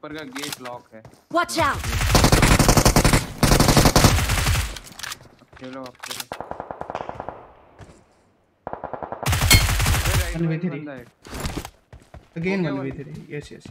ऊपर का gate lock है। वॉच आउट खेलो आप खेलो अगेन 1v3 यस यस